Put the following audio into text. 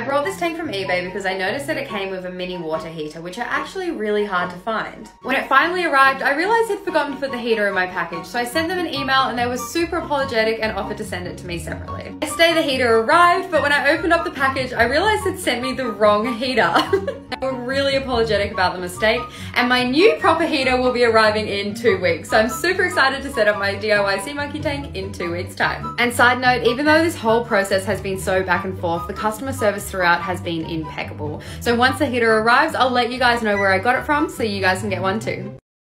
I brought this tank from eBay because I noticed that it came with a mini water heater, which are actually really hard to find. When it finally arrived, I realized I'd forgotten to put the heater in my package, so I sent them an email and they were super apologetic and offered to send it to me separately. Next day the heater arrived, but when I opened up the package, I realized it sent me the wrong heater. were really apologetic about the mistake, and my new proper heater will be arriving in two weeks, so I'm super excited to set up my DIY Sea Monkey tank in two weeks time. And side note, even though this whole process has been so back and forth, the customer service throughout has been impeccable. So once the heater arrives, I'll let you guys know where I got it from so you guys can get one too.